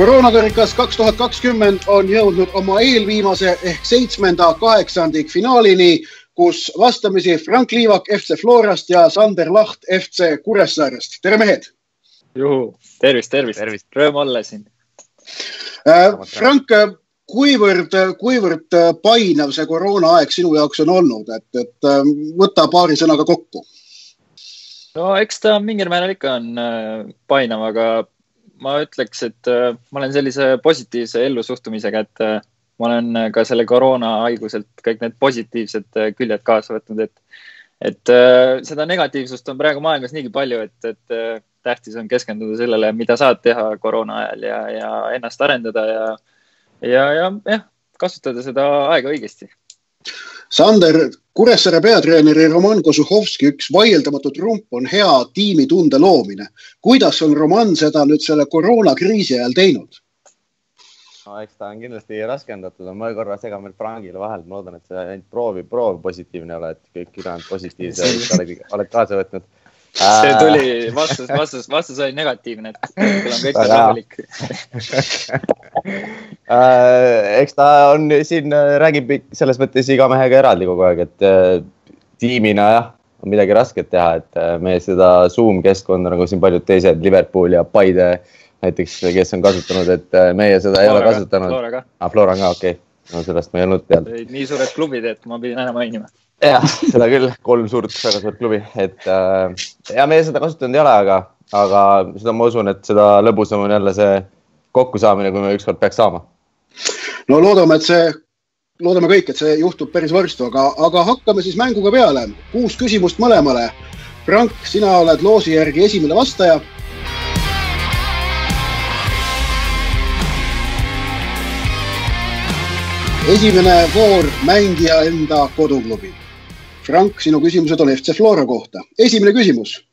koroonakarikas kaks tuhat kakskümmend on jõudnud oma eelviimase ehk seitsmenda kaheksandikfinaalini, kus vastamisi Frank Liivak FC Florast ja Sander Laht FC Kuressaarest. tere, mehed! juhu, tervist, tervist, tervist., rõõm olla siin äh,. Frank, kuivõrd, kuivõrd painav see koroonaaeg sinu jaoks on olnud, et, et äh, võta paari sõnaga kokku. no eks ta mingil määral ikka on äh, painav, aga ma ütleks, et äh, ma olen sellise positiivse ellusuhtumisega, et ma olen ka selle koroonahaiguselt kõik need positiivsed küljed kaasa võtnud, et, et seda negatiivsust on praegu maailmas niigi palju, et, et tähtis on keskenduda sellele, mida saad teha koroona ajal ja, ja ennast arendada ja ja, ja jah, kasutada seda aega õigesti. Sander, Kuressaare peatreeneri Roman Kozuhovski üks vaieldamatut rump on hea tiimitunde loomine. kuidas on Roman seda nüüd selle koroonakriisi ajal teinud? no eks ta on kindlasti raskendatud, ma korra segan veel Frangile vahele, ma loodan, et see ainult proovi, proov positiivne ole, et kõik ülejäänud positiivse oled, oled kaasa võtnud see tuli, vastus, vastus, vastus oli negatiivne, et küll on kõik rahulik äh, eks ta on siin, räägib selles mõttes iga mehega eraldi kogu aeg, et äh, tiimina jah, on midagi rasket teha, et äh, me seda Zoom keskkonda nagu siin paljud teised, Liverpool ja Paide näiteks, kes on kasutanud, et meie seda Flora ei ole kasutanud. Flora ka. Ah, Flora ka, okei okay. No sellest ma ei olnud teadnud. nii suured klubid, et ma pidin ära mainima jah, seda küll, kolm suurt, väga suurt klubi, et äh, ja meie seda kasutanud ei ole, aga, aga seda ma usun, et seda lõbusam on jälle see kokkusaamine, kui me ükskord peaks saama. no loodame, et see, loodame kõik, et see juhtub päris varsti, aga, aga hakkame siis mänguga peale. kuus küsimust mõlemale. Frank, sina oled loosi järgi esimene vastaja esimene voor mängija enda koduklubi Frank, sinu küsimused on FC Flora kohta. esimene küsimus.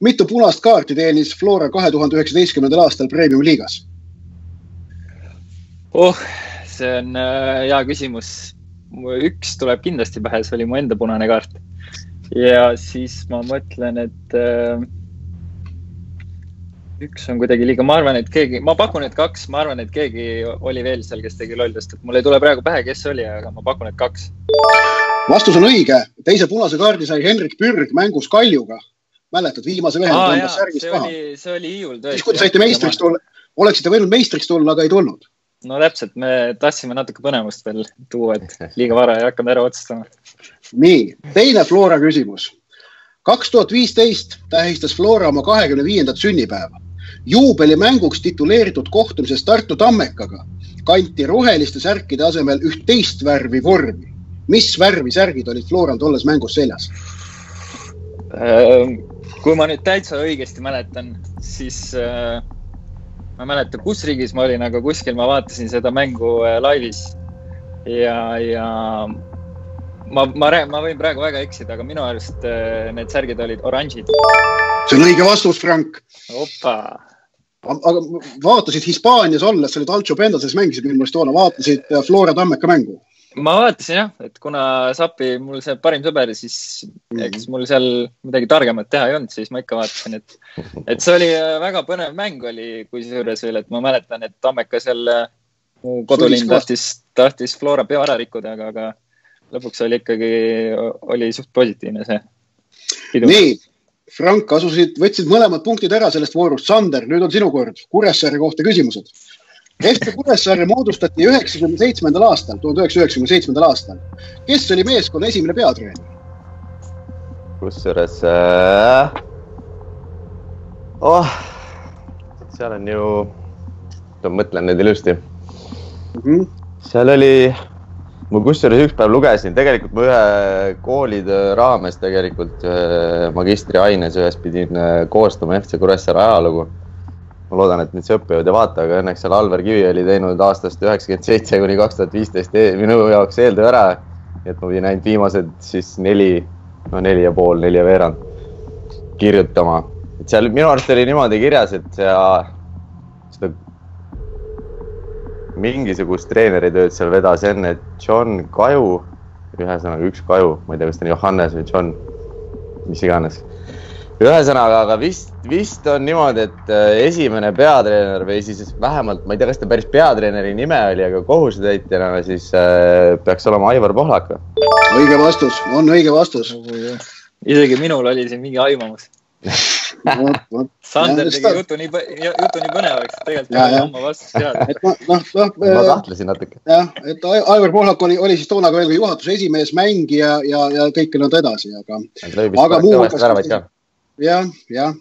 mitu punast kaarti teenis Flora kahe tuhande üheksateistkümnendal aastal Premium liigas? oh, see on äh, hea küsimus. üks tuleb kindlasti pähe, see oli mu enda punane kaart. ja siis ma mõtlen, et äh, üks on kuidagi liiga, ma arvan, et keegi, ma pakun, et kaks, ma arvan, et keegi oli veel seal, kes tegi lollust, et mul ei tule praegu pähe, kes oli, aga ma pakun, et kaks. vastus on õige, teise punase kaardi sai Henrik Pürg mängus Kaljuga. mäletad, viimase mehena tõmbas särgist maha. see oli Hiiul tõesti. siis, kui te saite meistriks tulla, oleksite võinud meistriks tulla, aga ei tulnud. no täpselt, me tahtsime natuke põnevust veel tuua, et liiga vara ei hakanud ära otsustama. nii, teine Flora küsimus kaks tuhat viisteist tähistas Flora oma kahekümne viiendat sünnipäeva juubelimänguks tituleeritud kohtumises Tartu Tammekaga kanti roheliste särkide asemel üht teist värvi vormi. mis värvi särgid olid Floral tolles mängus seljas? Ehm, kui ma nüüd täitsa õigesti mäletan, siis äh, ma ei mäleta, kus riigis ma olin, aga kuskil ma vaatasin seda mängu äh, laivis ja, ja ma, ma, ma võin praegu väga eksida, aga minu arust äh, need särgid olid oranžid. See on õige vastus, Frank. aga vaatasid Hispaanias olles, sa olid Alcho Pendases mängisid minu meelest toona, vaatasid äh, Flora Tammeka mängu? ma vaatasin jah, et kuna Sapi mul see parim sõber, siis -hmm. eks mul seal midagi targemat teha ei olnud, siis ma ikka vaatasin, et, et see oli äh, väga põnev mäng oli kusjuures veel, et ma mäletan, et Tammeka seal äh, mu kodulinn tahtis, tahtis Flora pea ära rikkuda, aga, aga lõpuks oli ikkagi, oli suht positiivne see nii Frank, asusid, võtsid mõlemad punktid ära sellest voorust. Sander, nüüd on sinu kord. Kuressaare kohta küsimused. FC Kuressaare moodustati üheksakümne seitsmendal aastal, tuhande üheksasaja üheksakümne seitsmendal aastal. kes oli meeskonna esimene peatreener? kusjuures äh,, oh, seal on ju, ma mõtlen nüüd ilusti mm. -hmm. seal oli ma kusjuures üks päev lugesin, tegelikult ma ühe koolide raames tegelikult äh, magistriaines ühes pidin äh, koostama FC Kuressaare ajalugu. ma loodan, et nüüd see õppejõud ei vaata, aga õnneks seal Alvar Kivi oli teinud aastast üheksakümmend seitse kuni kaks tuhat viisteist e-, minu jaoks eeltöö ära. et ma pidin ainult viimased siis neli, no neli ja pool, neli ja veerand kirjutama. et seal minu arust oli niimoodi kirjas, et see, mingisugust treeneritööd seal vedas enne John Kaju, ühesõnaga üks Kaju, ma ei tea, kas ta on Johannes või John, mis iganes. ühesõnaga, aga vist, vist on niimoodi, et äh, esimene peatreener või siis vähemalt, ma ei tea, kas ta päris peatreeneri nime oli, aga kohusetäitjana siis äh, peaks olema Aivar Pohlak. õige vastus, on õige vastus. isegi minul oli siin mingi aimamus Sander tegi jutu nii, jutu nii põnevaks, tegelikult oli ammu vastus teada. et noh, noh, noh. ma kahtlesin natuke. jah, et Aivar Pohlak oli, oli siis toona ka veel juhatuse esimees, mängija ja, ja kõike nõnda edasi, aga. aga muu hulgas. jah, jah.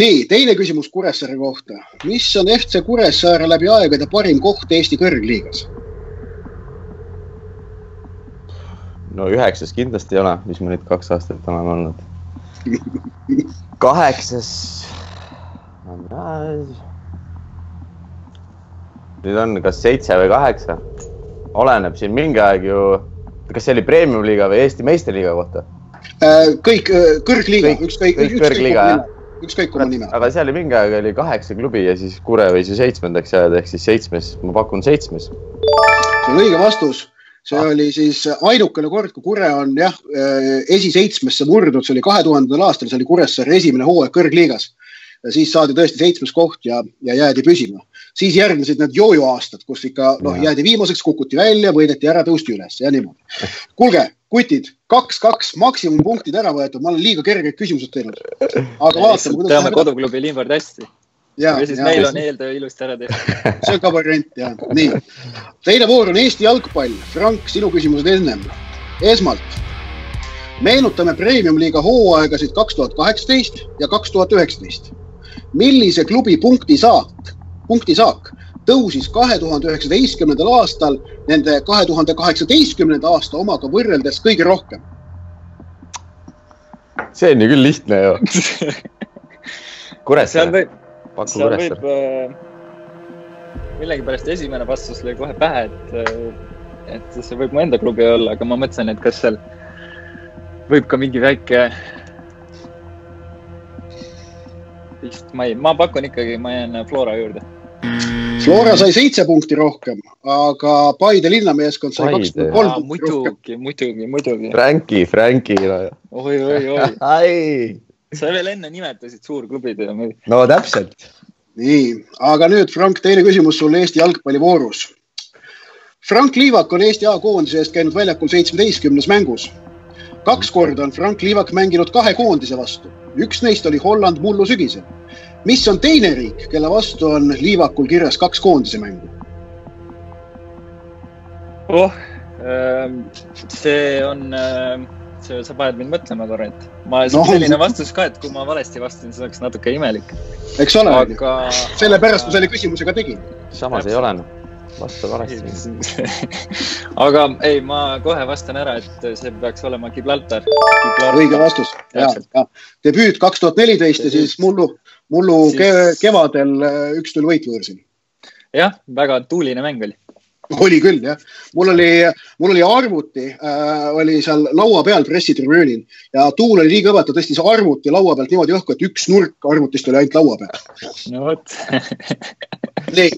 nii, teine küsimus Kuressaare kohta. mis on FC Kuressaare läbi aegade parim koht Eesti kõrgliigas? no üheksas kindlasti ei ole, mis me nüüd kaks aastat oleme olnud kaheksas. nüüd on kas seitse või kaheksa, oleneb siin mingi aeg ju, kas see oli premium-liiga või Eesti meistriliiga kohta? Äh, kõik äh, kõrgliiga, ükskõik. kõik kõrgliiga jah? ükskõik kumma nime. aga seal oli mingi aeg oli kaheksa klubi ja siis Kure võis ju seitsmendaks jääda, ehk siis seitsmes, ma pakun seitsmes. see on õige vastus see ah. oli siis ainukene kord, kui Kure on jah, äh, esiseitsmesse murdunud, see oli kahe tuhandendal aastal, see oli Kuressaare esimene hooaeg kõrgliigas. siis saadi tõesti seitsmes koht ja, ja jäädi püsima. siis järgnesid need joojo aastad, kus ikka noh, jäädi viimaseks, kukuti välja, võideti ära, tõusti üles ja niimoodi. kuulge, kutid, kaks-kaks maksimumpunktid ära võetud, ma olen liiga kerged küsimused teinud. aga vaatame. teame koduklubi Liimvard hästi ja, siis ja, meil on eeltöö ilusti ära tehtud. see on ka variant ja, nii. teine voor on Eesti jalgpall. Frank, sinu küsimused ennem. esmalt meenutame premium-liiga hooaegasid kaks tuhat kaheksateist ja kaks tuhat üheksateist. millise klubi punktisaak, punktisaak tõusis kahe tuhande üheksateistkümnendal aastal nende kahe tuhande kaheksateistkümnenda aasta omaga võrreldes kõige rohkem? see on ju küll lihtne ju Kuressaare paku Kuressaare. võib äh, millegipärast esimene vastus lõi kohe pähe, et, äh, et see võib mu enda klubi olla, aga ma mõtlesin, et kas seal võib ka mingi väike. vist ma ei, ma pakun ikkagi, ma jään Flora juurde. Flora sai seitse punkti rohkem, aga Paide linnameeskond sai kakskümmend kolm punkti rohkem. muidugi, muidugi, muidugi. Franki, Franki oi, oi, oi sa veel enne nimetasid suurklubid ja. no täpselt. nii, aga nüüd Frank, teine küsimus sulle Eesti jalgpallivoorus. Frank Liivak on Eesti A-koondise eest käinud väljakul seitsmeteistkümnes mängus. kaks korda on Frank Liivak mänginud kahe koondise vastu, üks neist oli Holland mullu sügisel. mis on teine riik, kelle vastu on Liivakul kirjas kaks koondise mängu? oh, ähm, see on see, sa paned mind mõtlema korra, et ma no,, selline vastus ka, et kui ma valesti vastasin, siis oleks natuke imelik. eks ole aga..., sellepärast ma selle küsimuse ka tegin. samas Täpselt. ei ole noh, vasta valesti. Aga ei, ma kohe vastan ära, et see peaks olema Gibraltar, Gibraltar.. õige vastus, ja, ja debüüt kaks tuhat neliteist ja siis mullu, mullu siis... kevadel äh, üks-null võit võõrsil. jah, väga tuuline mäng oli oli küll jah, mul oli, mul oli arvuti äh,, oli seal laua peal pressitribüünil ja tuul oli nii kõva, et ta tõstis arvuti laua pealt niimoodi õhku, et üks nurk arvutist oli ainult laua peal. no vot nii,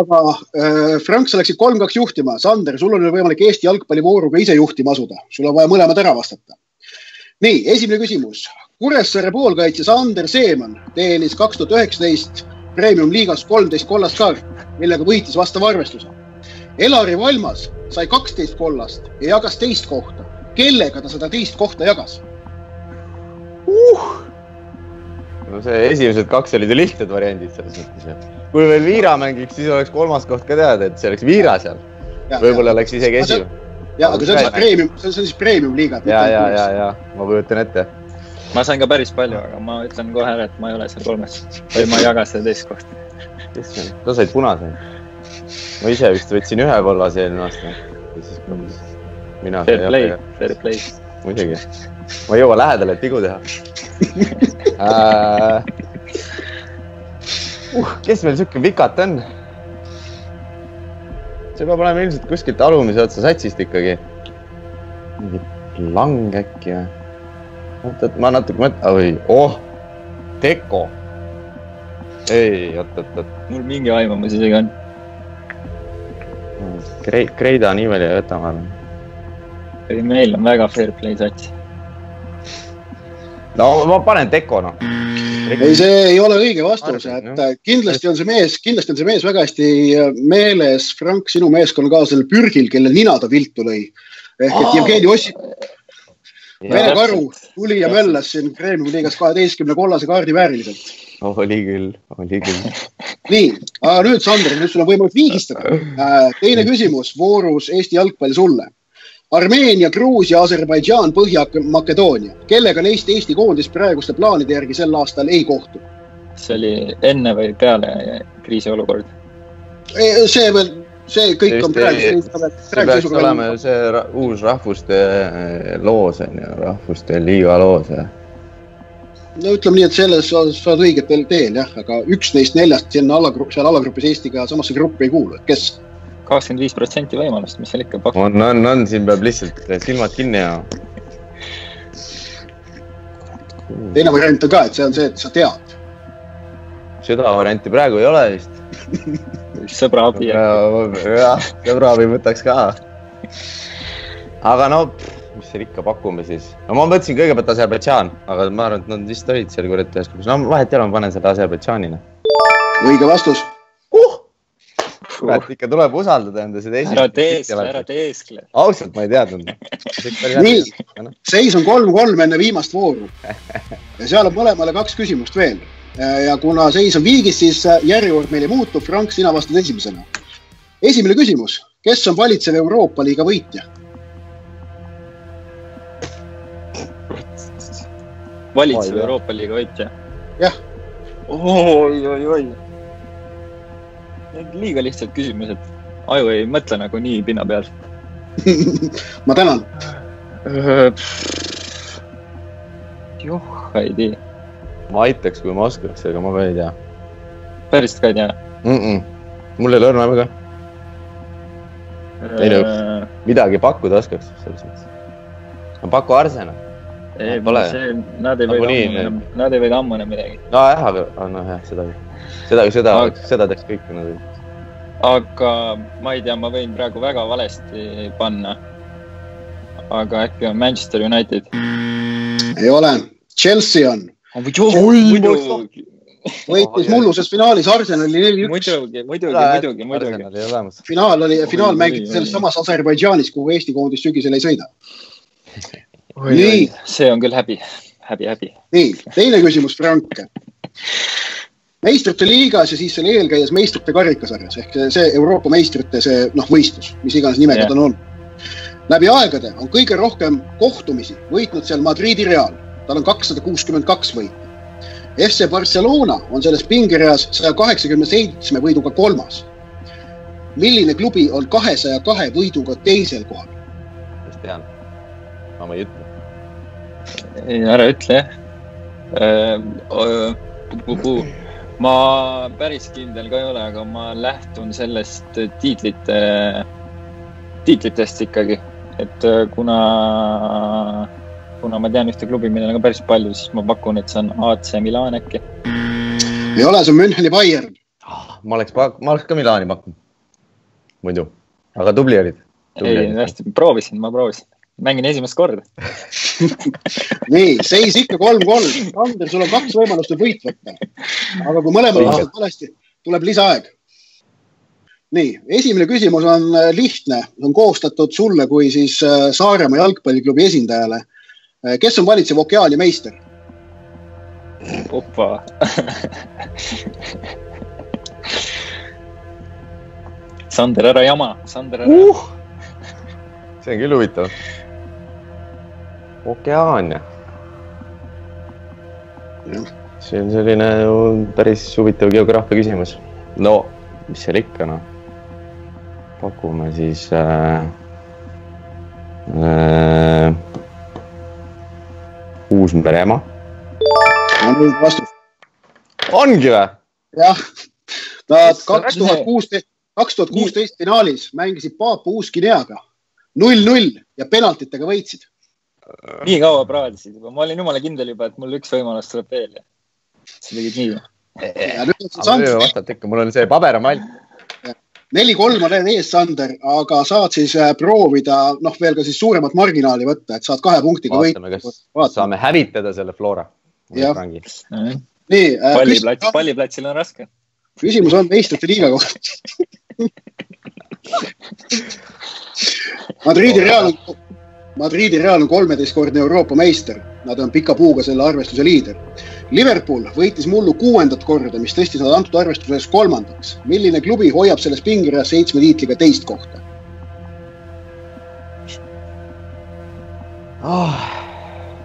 aga äh, Frank, sa läksid kolm-kaks juhtima. Sander, sul on nüüd võimalik Eesti jalgpallivooruga ise juhtima asuda, sul on vaja mõlemad ära vastata. nii, esimene küsimus. Kuressaare poolkaitsja Sander Seeman teenis kaks tuhat üheksateist premium-liigas kolmteist kollast kaarti, millega võitis vastava arvestuse Elari Valmas sai kaksteist kollast ja jagas teist kohta. kellega ta seda teist kohta jagas uh.? no see esimesed kaks olid ju lihtsad variandid selles mõttes. kui veel Viira mängiks, siis oleks kolmas koht ka teada, et see oleks Viira seal. võib-olla oleks isegi esimene. ja, aga see on siis premium, see on siis premium liiga. ja, ja, ja, ja ma kujutan ette. ma sain ka päris palju, aga ma ütlen kohe ära, et ma ei ole seal kolmes või ma ei jaga seda teist kohta. kes see on? sa said punase ma ise vist võtsin ühe kollase eelmine aasta. mina. Fair play, fair play. muidugi, ma ei jõua lähedale, et vigu teha uh, uh, kes meil sihuke vikat on? see peab olema ilmselt kuskilt alumise otsa satsist ikkagi. mingi lang äkki või? oot, oot, ma natuke mõtlen, oi, oh, Teko. ei, oot, oot, oot. mul mingi aimamus isegi on Grei-, Greida niveli ei võta, ma arvan. ei, meil on väga fair play sats. no ma panen Teko noh. ei, see ei ole õige vastus, et no. kindlasti on see mees, kindlasti on see mees väga hästi meeles, Frank, sinu meeskonnakaaslasel Pürgil, kelle nina ta viltu lõi. ehk et Jevgeni Ossip Vene karu tuli ja möllas siin Premiumi liigas kaheteistkümne kollase kaardi vääriliselt. oli küll, oli küll. nii, aga nüüd Sander, nüüd sul on võimalus viigistada. Äh, teine küsimus voorus Eesti jalgpall sulle. Armeenia, Gruusia, Aserbaidžaan, Põhja-Makedoonia, kellega neist Eesti koondis praeguste plaanide järgi sel aastal ei kohtu? see oli enne või peale kriisiolukord? see veel see kõik on praegu. see peaks olema ju see ra uus rahvuste eh, loos on ju, rahvuste liiga loos. no ütleme nii, et selles osas sa oled õigetel teel jah, aga üks neist neljast sinna alagrupp, seal alagrupis Eestiga samasse gruppi ei kuulu, et kes? kakskümmend viis protsenti võimalust, mis seal ikka pakub. on, on, on, siin peab lihtsalt silmad kinni ja. teine variant on ka, et see on see, et sa tead. seda varianti praegu ei ole vist sõbra abi. sõbra abi võtaks ka. aga no, mis seal ikka pakume siis? no ma mõtlesin kõigepealt Aserbaidžaan, aga ma arvan, et nad vist olid seal kurat ühes grupis. no vahet ei ole, ma panen selle Aserbaidžaanile. õige vastus uh!. kurat, ikka tuleb usaldada enda seda esimest. ära teeskle, ära teeskle. ausalt, ma ei teadnud. nii, seis on kolm-kolm enne viimast vooru. ja seal on mõlemale kaks küsimust veel ja kuna seis on viigis, siis äh, järjekord meil ei muutu. Frank, sina vastad esimesena. esimene küsimus, kes on valitsev Euroopa liiga võitja? valitsev Euroopa liiga võitja? jah. oi, oi, oi. liiga lihtsad küsimused. aju ei mõtle nagu nii pinna peal ma tänan joh, ei tea ma aitaks, kui ma oskaks, aga ma ka ei tea. päriselt ka ei tea mm? -mm. mul ei ole õrna väga. ei no, äh. midagi pakkuda oskaks selles mõttes. no paku Arsenal. ei, see, nad ei võida ammu, nad ei võida ammu enam midagi. nojah, aga noh, jah, seda, seda, seda seda teeks kõik, kui nad ei. aga ma ei tea, ma võin praegu väga valesti panna. aga äkki on Manchester United? ei ole, Chelsea on muidugi. võitis mulluses finaalis Arsenali neli-üks. muidugi, muidugi, muidugi, muidugi. finaal oli, finaal mängiti selles samas Aserbaidžaanis, kuhu Eesti koondis sügisel ei sõida. nii. see on küll häbi, häbi, häbi. nii, teine küsimus, Frank meistrite liigas ja siis selle eelkäijas meistrite karikasarjas ehk see Euroopa meistrite see noh, võistlus, mis iganes nimega yeah. ta on olnud. läbi aegade on kõige rohkem kohtumisi võitnud seal Madridi Real tal on kakssada kuuskümmend kaks võitu. FC Barcelona on selles pingereas saja kaheksakümne seitsme võiduga kolmas. milline klubi on kahesaja kahe võiduga teisel kohal? vist tean, aga ma ei ütle. ära ütle jah äh,. ma päris kindel ka ei ole, aga ma lähtun sellest tiitlite, tiitlitest ikkagi, et kuna kuna ma tean ühte klubi, millel on ka päris palju, siis ma pakun, et see on AC Milan äkki. ei ole, see on Müncheni Bayern. Ah, ma oleks, ma oleks ka Milani pakkunud. muidu, aga tubli olid. ei, hästi, proovisin, ma proovisin mängin esimest korda nii, seis ikka kolm-kolm. Ander, sul on kaks võimalust veel võit võtta. aga kui mõlemal vastad valesti, tuleb lisaaeg. nii, esimene küsimus on äh, lihtne, on koostatud sulle kui siis äh, Saaremaa jalgpalliklubi esindajale kes on valitsev okeaani meister? opa Sander, ära jama, Sander, ära uh!. see on küll huvitav. Okeaania. see on selline päris huvitav geograafia küsimus. no, mis seal ikka, noh. pakume siis äh,. Äh, Uus-Meremaa. on nüüd vastus. ongi või? jah, nad kaks tuhat kuusteist, kaks tuhat kuusteist finaalis mängisid Paapua Uus-Guineaga null-null ja penaltitega võitsid. nii kaua praadisid juba, ma olin jumala kindel juba, et mul üks võimalus tuleb veel ja sa tegid nii. vastata ikka, mul on see paber on valmis. Neli-kolm on veel ees, Sander, aga saad siis äh, proovida, noh, veel ka siis suuremat marginaali võtta, et saad kahe punktiga võita. saame hävitada selle Flora? jah. nii äh,. palliplats, palliplatsil on raske. küsimus on meistrite liiga kohta Madridi Real, Madridi Real on kolmeteistkordne Euroopa meister. Nad on pika puuga selle arvestuse liider Liverpool võitis mullu kuuendat korda, mis tõstis nad antud arvestuses kolmandaks. milline klubi hoiab selles pingereas seitsme tiitliga teist kohta oh,?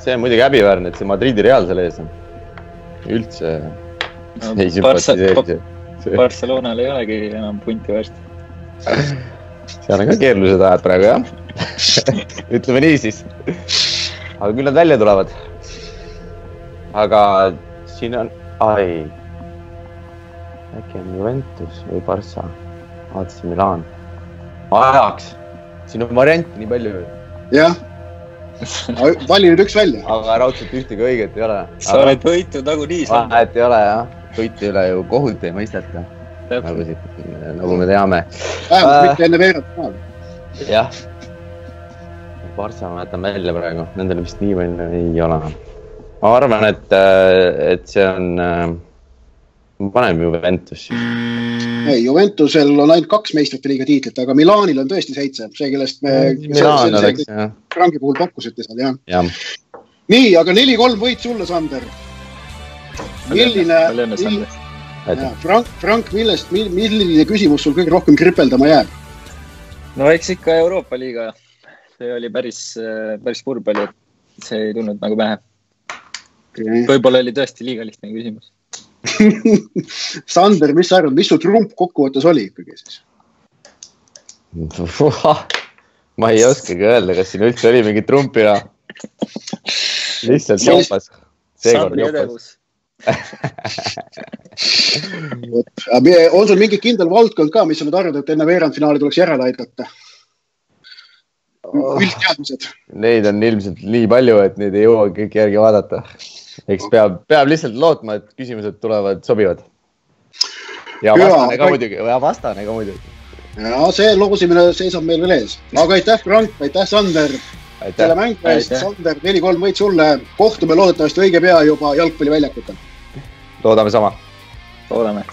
see on muidugi häbiväärne, et see Madridi Real seal ees on. üldse no. Barcelonal ei olegi enam punti varsti. seal on ka keerulised ajad praegu jah ütleme nii siis. aga küll nad välja tulevad aga siin on, ai, äkki on Juventus või Barca, AC Milan, ajaks, siin on variante nii palju. jah, vali nüüd üks välja. aga raudselt ühtegi õiget ei ole. sa aga... oled võitnud nagunii. vahet ei ole jah, võitu üle ju kohut ei mõisteta. nagu siit, nagu me teame. vähemalt äh, mitte enne veerandfinaali. jah. Barca ma jätan välja praegu, nendel vist nii palju ei ole ma arvan, et, äh, et see on, äh, paneme Juventus siis. ei, Juventusel on ainult kaks meistrite liiga tiitlit, aga Milanil on tõesti seitse, see, kellest me. Milan oleks jah. Franki puhul pakkusite seal jah ja.. nii, aga neli-kolm võit sulle, Sander. milline, Frank, Frank, millest, milline küsimus sul kõige rohkem kripeldama jääb? no eks ikka Euroopa liiga, see oli päris, päris kurb oli, et see ei tulnud nagu pähe okay.. võib-olla oli tõesti liiga lihtne küsimus Sander, mis sa arvad, mis su trump kokkuvõttes oli ikkagi siis? ma ei oskagi öelda, kas siin üldse oli mingi trump ja lihtsalt jopas. seekord jopas on sul mingi kindel valdkond ka, mis sa nüüd arvad, et enne veerandfinaali tuleks järele aidata? Oh. üldteadmised. Neid on ilmselt nii palju, et neid ei jõua kõiki järgi vaadata eks peab, peab lihtsalt lootma, et küsimused tulevad sobivad. ja vastane ka muidugi, ja vastane ka muidugi. ja see loosimine seisab meil veel ees, aga aitäh, Frank, aitäh, Sander. selle mängu eest, Sander, neli-kolm võit sulle. kohtume loodetavasti õige pea juba jalgpalliväljakutel. loodame sama. loodame